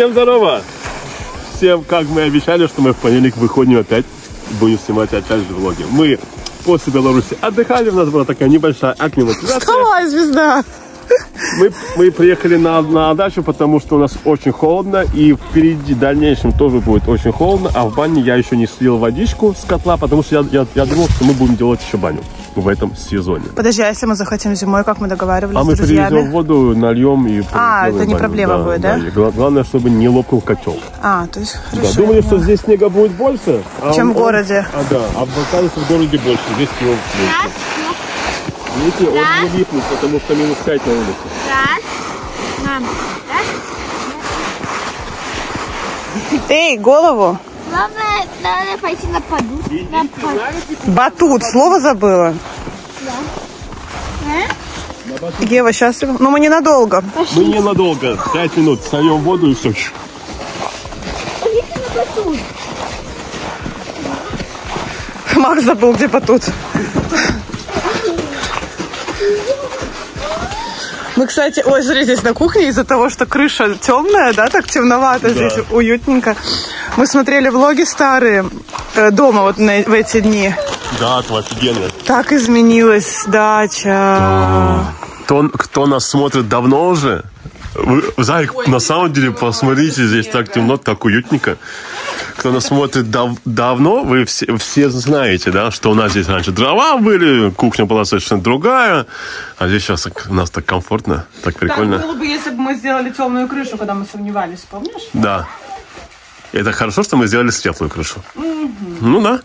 Всем здорово! Всем, как мы обещали, что мы в понедельник выходим опять, будем снимать опять же влоги. Мы после Беларуси отдыхали, у нас была такая небольшая акклиматизация. Вставай, звезда! Мы, мы приехали на, на дачу, потому что у нас очень холодно, и впереди в дальнейшем тоже будет очень холодно, а в бане я еще не слил водичку с котла, потому что я, я, я думал, что мы будем делать еще баню в этом сезоне. Подожди, а если мы захотим зимой, как мы договаривались А с мы друзьями? привезем воду, нальем и А, это не баню. проблема будет, да? гла- главное, чтобы не лопнул котел. А, то есть Да, хорошо. думали, что здесь снега будет больше, а Чем он- в городе. А да, а оказывается в городе больше, здесь его меньше. Видите, он не липнет, потому что минус 5 на улице. Раз. Мам, раз. Эй, голову! Главное, надо пойти на поду. На поду. Батут, слово забыла. Ева, счастлива? Ну, мы ненадолго. Мы ненадолго, 5 минут, сольем воду и все. Макс забыл, где батут. Мы, кстати, ой, смотри, здесь на кухне из-за того, что крыша темная, да, так темновато здесь, уютненько. Мы смотрели влоги старые э, дома вот на- в эти дни. Да, это офигенно. Так изменилась дача. Кто, кто нас смотрит давно уже, вы, Зайк, на самом деле, посмотрите, здесь так темно, так уютненько. Кто нас смотрит дав- давно, вы все, все знаете, да, что у нас здесь раньше дрова были, кухня была совершенно другая, а здесь сейчас так- у нас так комфортно, так прикольно. было бы, если бы мы сделали темную крышу, когда мы сомневались, помнишь? Да. Это хорошо, что мы сделали светлую крышу. Ну да.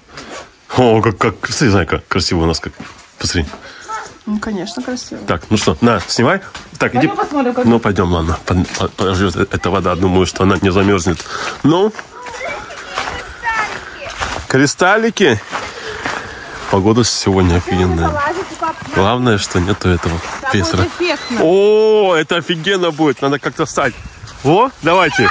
О, как, как, смотри, Зайка, как красиво у нас как. Посмотри. Ну, конечно, красиво. Так, ну что, на, снимай. Так, иди. Пойдем посмотрим, как- Ну, пойдем, ладно. Под- под- Подожди, эта вода, думаю, что она не замерзнет. Ну? Кристаллики. Погода сегодня офигенная. Главное, что нету этого песра. О, это офигенно будет. Надо как-то встать. О, давайте.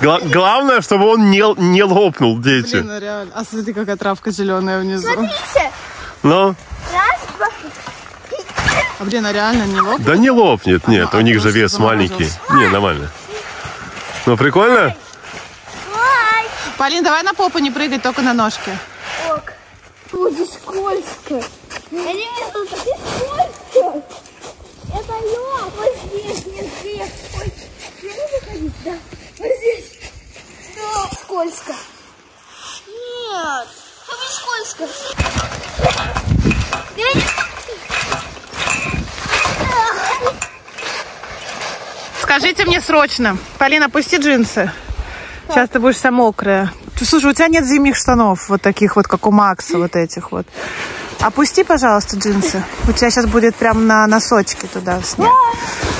Гла- главное, чтобы он не, не лопнул, дети. Блин, ну реально. А смотри, какая травка зеленая внизу. Смотрите. Ну, Раз, два. А блин, а реально не лоб? да не лопнет, нет, у них же просто вес маленький. Не, нормально. Ну, прикольно? Ай. Полин, давай на попу не прыгать, только на ножки. Ок. Будет скользко. Это лед. Вот здесь, не здесь. Ой, я не заходить, да? Вот здесь. Да, скользко. Нет. Что не скользко? Я не- Скажите мне срочно. Полина, опусти джинсы. Сейчас ты будешь вся мокрая. Слушай, у тебя нет зимних штанов, вот таких вот, как у Макса, вот этих вот. Опусти, пожалуйста, джинсы. У тебя сейчас будет прям на носочки туда снег.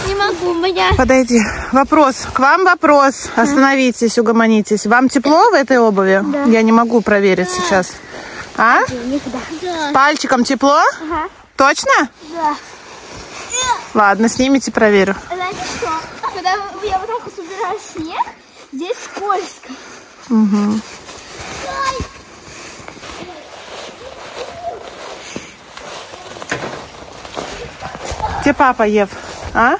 Не могу, меня... Подойди. Вопрос. К вам вопрос. Остановитесь, угомонитесь. Вам тепло в этой обуви? Я не могу проверить сейчас. А? Да. Пальчиком тепло? Ага. Точно? Да. Ладно, снимите, проверю. Знаете что? Когда я вот так вот убираю снег, здесь скользко. Ай! Где папа, Ев? А?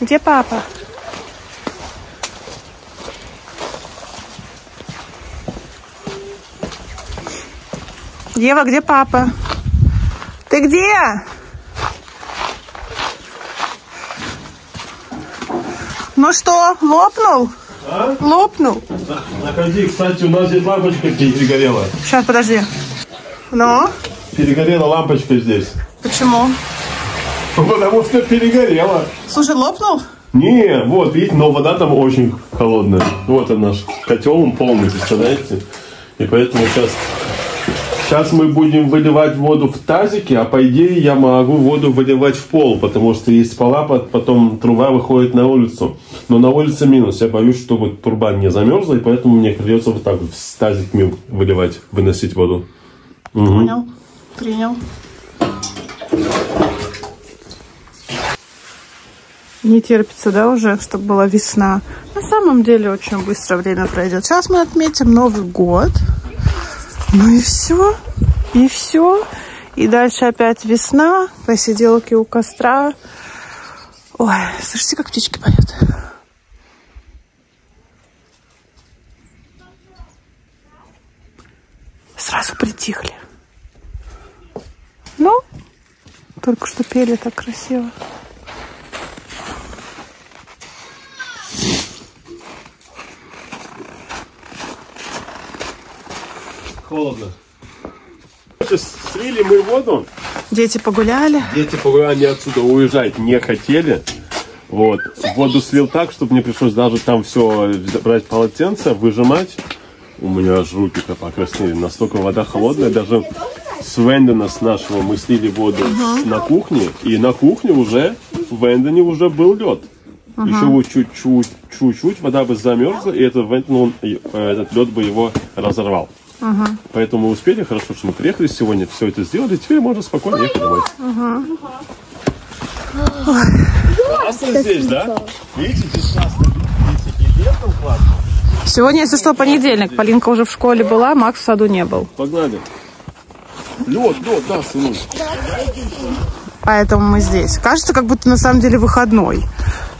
Где папа? Ева, где папа? Ты где? Ну что, лопнул? Лопнул? Находи, кстати, у нас здесь лампочка перегорела. Сейчас, подожди. Ну, Перегорела лампочка здесь. почему? Потому что перегорела. Слушай, лопнул? Не, вот, видите, но вода там очень холодная. Вот он наш котел, он полный, представляете? И поэтому сейчас, сейчас мы будем выливать воду в тазике, а по идее я могу воду выливать в пол, потому что есть пола, пот- потом труба выходит на улицу. Но на улице минус. Я боюсь, чтобы труба не замерзла, и поэтому мне придется вот так вот с тазиками выливать, выносить воду. Понял. Принял. Не терпится, да, уже, чтобы была весна. На самом деле очень быстро время пройдет. Сейчас мы отметим Новый год. Ну и все. И все. И дальше опять весна, посиделки у костра. Ой, слышите, как птички поют? Сразу притихли. Ну, только что пели так красиво. Холодно. Сейчас слили мы воду. Дети погуляли. Дети погуляли, они отсюда уезжать не хотели. Вот. Воду слил так, чтобы мне пришлось даже там все брать полотенце, выжимать. У меня аж руки то покраснели. Настолько вода холодная. Даже с Вендена, с нашего, мы слили воду с- на кухне. И на кухне уже, в Вендене уже был лед. Еще бы чуть-чуть, чуть-чуть вода бы замерзла, и этот, Венден, он, э, этот лед бы его разорвал. Поэтому мы успели, хорошо, что мы приехали сегодня, все это сделали, теперь можно спокойно ехать домой. Классно здесь, да? Видите, здесь классно. Видите, и летом классно. Сегодня, если что, понедельник. Полинка уже в школе была, Макс в саду не был. Погнали. Лед, лед, да, сынок. Поэтому мы здесь. Кажется, как будто на самом деле выходной.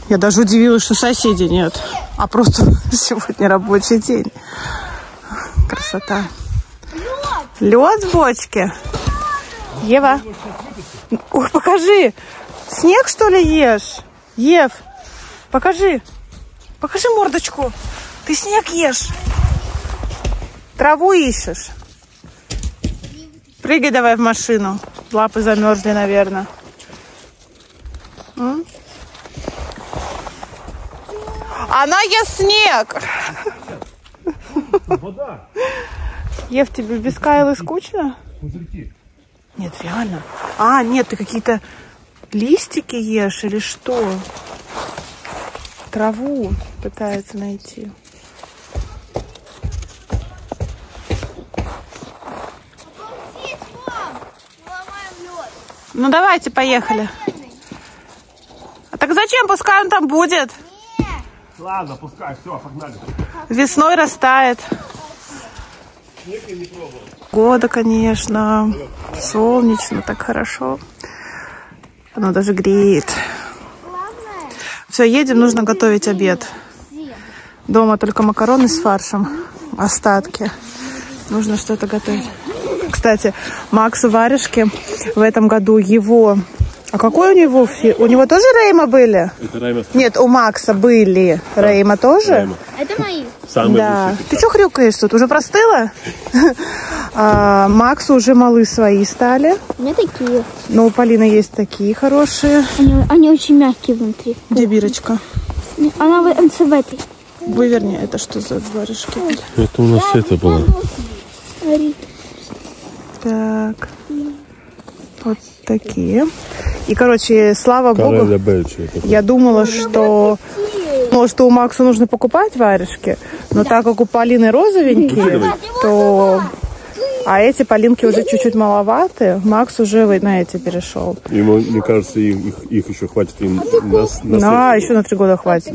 Я даже удивилась, что соседей нет. А просто сегодня рабочий день. Красота. Лед в бочке. Ева. Ой, покажи. Снег, что ли, ешь? Ев, покажи. Покажи мордочку. Ты снег ешь. Траву ищешь. Прыгай давай в машину. Лапы замерзли, наверное. М? Она ест снег. Вода. Ев, тебе без Кайлы скучно? Нет, реально. А, нет, ты какие-то листики ешь или что? Траву пытается найти. Ну давайте, поехали. А так зачем? Пускай он там будет. Ладно, пускай, все, погнали. Весной растает. Года, конечно. Солнечно, так хорошо. Оно даже греет. Все, едем, нужно готовить обед. Дома только макароны с фаршем, остатки. Нужно что-то готовить. Кстати, Максу варежки в этом году его... А какой у него? фи- У него тоже Рейма были? Это Райма Нет, у Макса были. Рейма тоже? Райма. Это мои. Самый Да. лучший. Ты что хрюкаешь тут? Уже простыла? А, Максу уже малы свои стали. У меня такие. Но у Полины есть такие хорошие. Они, они очень мягкие внутри. Где бирочка? Она в, в этой. Выверни, это что за варежки? Это у нас это было. Так. Вот такие. И, короче, слава богу, Кареля Бельчи. это я думала, что... Думала, что у Макса нужно покупать варежки, но так как у Полины розовенькие, то... А эти Полинки уже чуть-чуть маловаты, Макс уже на эти перешел. Ему, мне кажется, их, их еще хватит им нас, на Да, следующий еще на три года хватит.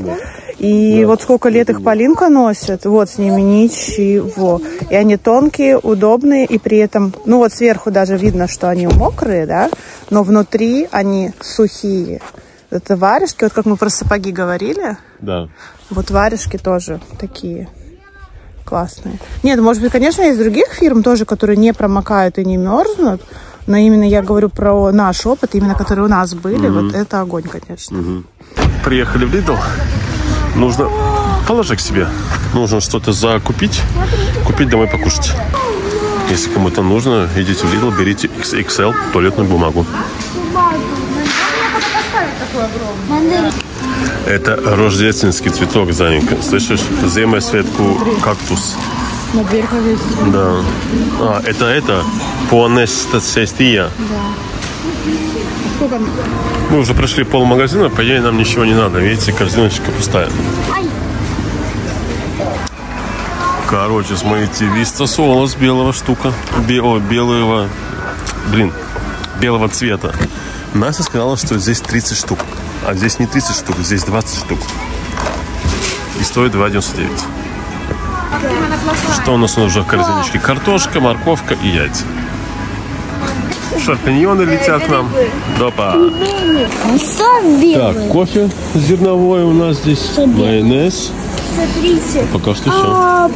И вот сколько лет их Полинка носит, вот с ними ничего. И они тонкие, удобные, и при этом, ну вот сверху даже видно, что они мокрые, да, но внутри они сухие. Это варежки, вот как мы про сапоги говорили, Да. вот варежки тоже такие классные. Нет, может быть, конечно, есть других фирм тоже, которые не промокают и не мерзнут, но именно я говорю про наш опыт, именно которые у нас были, вот это огонь, конечно. Приехали в Lidl. Нужно положи к себе. Нужно что-то закупить, купить домой покушать. Если кому-то нужно, идите в Lidl, берите XXL туалетную бумагу. Это рождественский цветок, Заненька. Слышишь? Земесветку кактус. На повесить. Да. А, это это Понестасестия. Сколько? Мы уже прошли пол магазина, по идее нам ничего не надо. Видите, корзиночка пустая. Ай. Короче, смотрите, Виста Солос белого штука. Бе- о, белого, блин, белого цвета. Настя сказала, что здесь 30 штук. А здесь не 30 штук, здесь 20 штук. И стоит 2,99. Что у нас уже в корзиночке? Картошка, морковка и яйца. шампиньоны летят к нам. Опа. Сам белый. Так, кофе зерновой у нас здесь, майонез. Смотрите. Пока что все. А,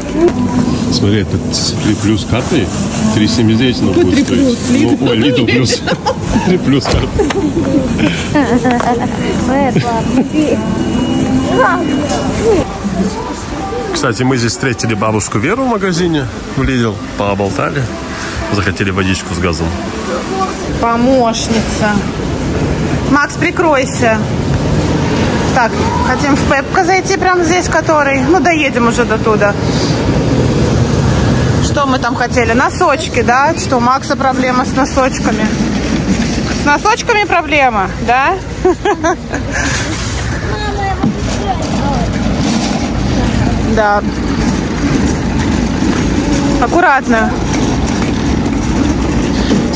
Смотри, это 3 плюс карты. 3,79 но будет стоить. Ну, ой, Lidl плюс. 3 плюс карты. Кстати, мы здесь встретили бабушку Веру в магазине в Lidl. Поболтали. Захотели водичку с газом. Помощница. Макс, прикройся. Так, хотим в Пепко зайти прямо здесь, который. Ну, доедем уже до туда. Что мы там хотели? Носочки, да? Что, у Макса проблема с носочками? С носочками проблема, да? Да. Аккуратно.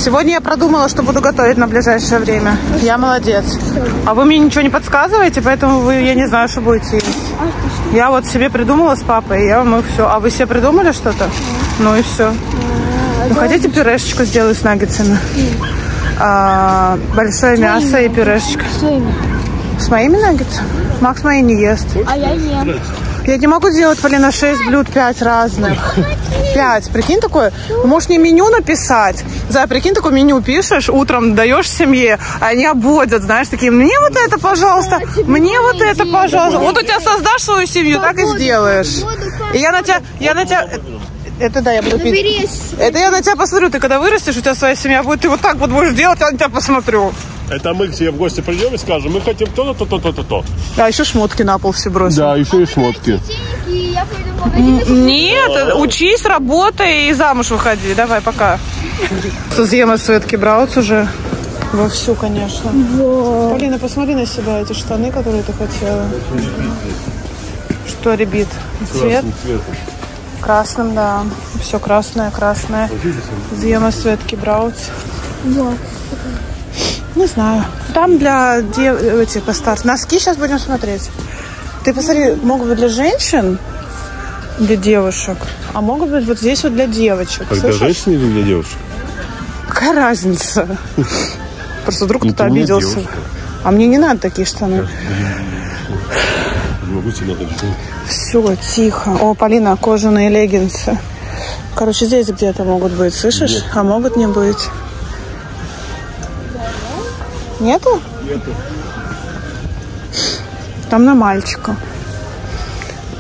Сегодня я продумала, что буду готовить на ближайшее время. Я молодец. А вы мне ничего не подсказываете, поэтому вы, я не знаю, что будете есть. Я вот себе придумала с папой, и я вам все. А вы себе придумали что-то? Ну и все. Ну, хотите пюрешечку сделаю с наггетсами? А, большое мясо и пюрешечка. С моими наггетсами? Макс мои не ест. А я ем. Я не могу сделать, Полина, 6 блюд, 5 разных. 5. Прикинь, такое. Можешь не меню написать. За, прикинь, такое меню пишешь, утром даешь семье, а они обводят, знаешь, такие, мне вот это, пожалуйста, мне вот это, пожалуйста. Вот у тебя создашь свою семью, так и сделаешь. И я на тебя, я на тебя, это да, я буду пить. Это я на тебя посмотрю, ты когда вырастешь, у тебя своя семья будет, ты вот так вот будешь делать, я на тебя посмотрю. Это мы к тебе в гости придем и скажем, мы хотим то-то, то-то, то-то, то. А еще шмотки на пол все бросил. Да, еще и шмотки. Нет, учись, работай и замуж выходи. Давай, пока. Съема Светки Браутс уже вовсю, конечно. Полина, посмотри на себя, эти штаны, которые ты хотела. Что, ребит? Цвет? Красным, да. Все красное, красное. Зема Светки Браутс. Не знаю. Там для дев... этих постарше. Носки сейчас будем смотреть. Ты посмотри, могут быть для женщин, для девушек, а могут быть вот здесь вот для девочек. Для Слышишь? женщин или для девушек? Какая разница? Просто вдруг Ну, кто-то обиделся. А мне не надо такие штаны. Не могу тебе надо Все, тихо. О, Полина, кожаные леггинсы. Короче, здесь где-то могут быть, слышишь? А могут не быть. Нету? Нету. Там на мальчика.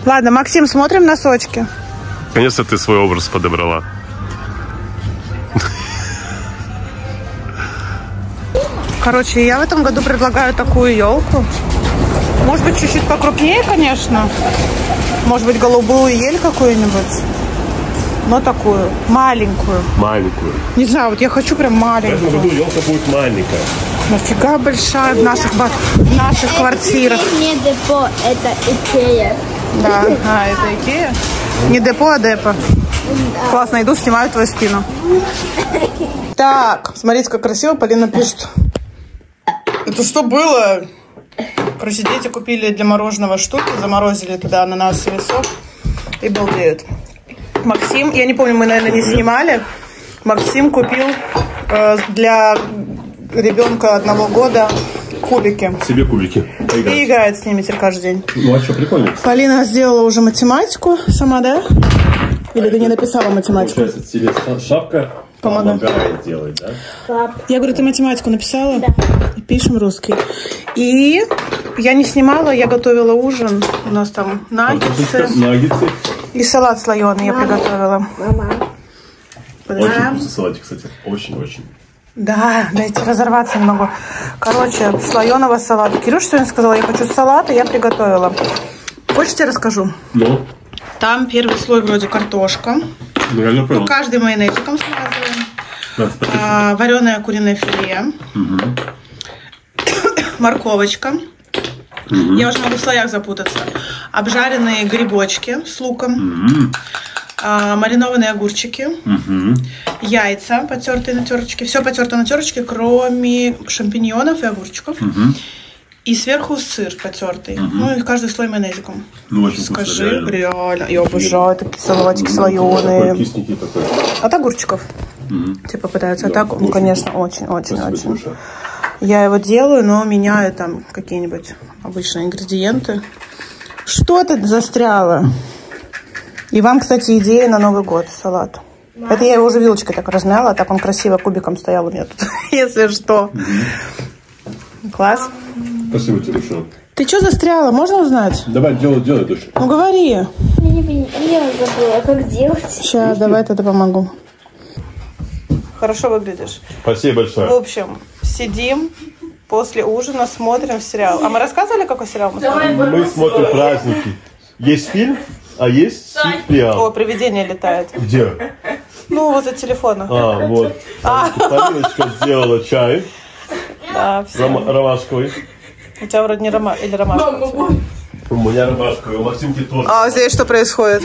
Ладно, Максим, смотрим носочки. Наконец-то ты свой образ подобрала. Короче, я в этом году предлагаю такую елку. Может быть, чуть-чуть покрупнее, конечно. Может быть, голубую ель какую-нибудь. Но такую, маленькую. Маленькую. Не знаю, вот я хочу прям В этом маленькую. году елка будет маленькая. Нафига большая в наших, ба- в наших квартирах. Это не депо, это Икея. Да. А, это Икея? Не депо, а депо. Классно, иду, снимаю твою спину. Так, смотрите, как красиво Полина пишет. Это что было? Короче, дети купили для мороженого штуки, заморозили туда ананасовый сок и балдеют. Максим, я не помню, мы, наверное, не снимали. Максим купил э, для ребенка одного года кубики. Себе кубики. И играет с ними теперь каждый день. Ну а что, прикольно. Полина сделала уже математику сама, да? Или ты не написала математику? Получается, тебе шапка Помогает. помогает делать, да? Я говорю, ты математику написала? Да. Пишем русский. И я не снимала, я готовила ужин. У нас там наггетсы Наггетсы. и салат слоеный я приготовила. Мама. Очень вкусный салатик, кстати. Очень-очень. Да, дайте разорваться не могу. Короче, слоеного салата. Кирюша сегодня сказала, я хочу салат, и я приготовила. Хочешь, я расскажу? Ну, Там первый слой вроде картошка. ну я понял. Каждый майонезиком смазываем. Смотреть. А, вареное куриное филе, морковочка. Я уже могу в слоях запутаться. Обжаренные грибочки с луком, а, маринованные огурчики, яйца, потертые на терочке. Все потерто на терочке, кроме шампиньонов и огурчиков. И сверху сыр потертый. Ну и каждый слой майонезиком. Ну, очень Скажи, реально. Я обожаю такие салатики слоеные. От огурчиков. Типа пытаются. А так, ну, конечно, очень-очень-очень. Я его делаю, но меняю там какие-нибудь обычные ингредиенты. Что ты застряла? И вам, кстати, идея на Новый год салат. Это я его уже вилочкой так размяла, а так он красиво кубиком стоял у меня тут, если что. Класс. Спасибо тебе большое. Ты что застряла? Можно узнать? Давай, делай, делай, дочь. Ну говори. Я не я забыла, как делать. Сейчас, давай тогда помогу. Хорошо выглядишь. Спасибо В большое. общем, сидим после ужина, смотрим сериал. А мы рассказывали, какой сериал мы смотрим? Мы смотрим праздники. Есть фильм, а есть О, сериал. привидение летает. Где? Ну, возле телефона. А, вот. Полиночка сделала чай Да, все. рома- ромашковый. У тебя вроде не рома... или ромашка. у тебя? У меня ромашковый, у Максимки тоже. А здесь что происходит?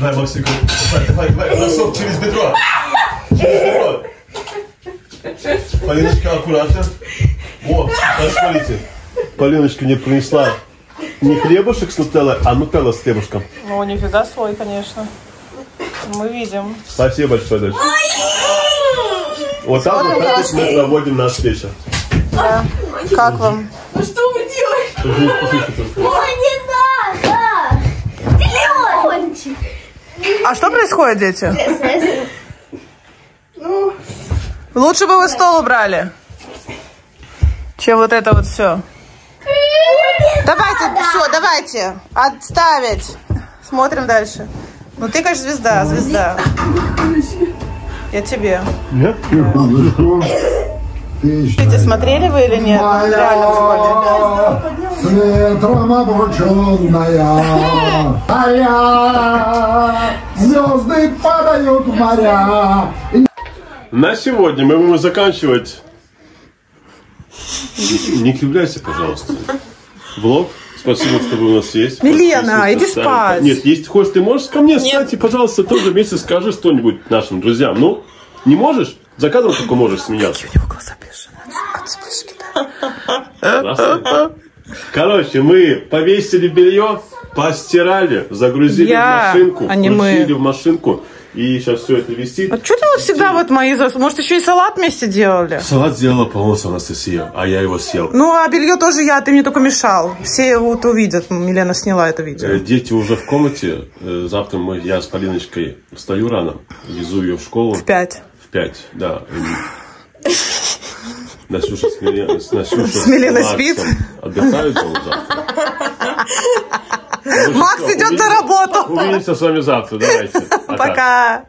Давай, Максимка, давай, давай, давай, бросок через бедро. Через бедро. Полиночка, аккуратно. О, посмотрите. Полиночка мне принесла не хлебушек с нутеллой, а нутелла с хлебушком. Ну, нифига свой, конечно. Мы видим. Спасибо большое, дочь. Вот так вот, так вот мы проводим наш вечер. Да. Как вам? Ой, не надо! Телефончик. А что происходит, дети? Лучше бы вы стол убрали, чем вот это вот все. Давайте, все, давайте. Отставить. Смотрим дальше. Ну ты, конечно, звезда, звезда. Я тебе. Нет? Эти смотрели вы или нет? Школе. С ветром обрученная, а я звезды падают в моря. На сегодня мы будем заканчивать. Не, не кривляйся, пожалуйста. Влог. Спасибо, что вы у нас есть. Милена, иди спать. Нет, если хочешь, ты можешь ко мне стать и, пожалуйста, тоже вместе скажи что-нибудь нашим друзьям. Ну, не можешь? За кадром только можешь смеяться. У него глаза бешеные от вспышки. Здравствуй. Короче, мы повесили белье, постирали, загрузили Я, в машинку, а не мы. включили в машинку, и сейчас все это висит. А что ты вот всегда вот мои зас... Может, еще и салат вместе делали? Салат сделала полностью Анастасия, а я его съел. Ну, а белье тоже я, ты мне только мешал. Все вот увидят. Милена сняла это видео. Э, Дети уже в комнате. Э, Завтра мы, я с Полиночкой встаю рано, везу ее в школу В пять. в пять. Да. Насюша с, Миленой спит? Отдыхают дома завтра. Ну, Макс идет на работу. Увидимся с вами завтра. Давайте. Пока.